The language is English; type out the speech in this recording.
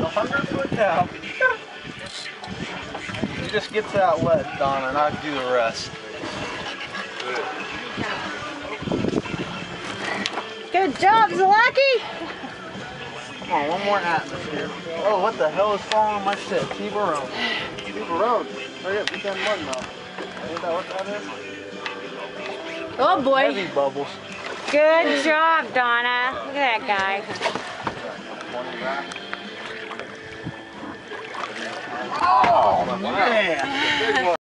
A hundred foot down. You just get that wet, Donna, and I'll do the rest. Good job, Zalaki. Come on, one more atmosphere. Oh, what the hell is falling on my shit? T-Barone. T-Barone. Hurry up, get that mud mouth. Ain't that what that is? Oh boy. Heavy bubbles. Good job, Donna. Look at that guy. Man.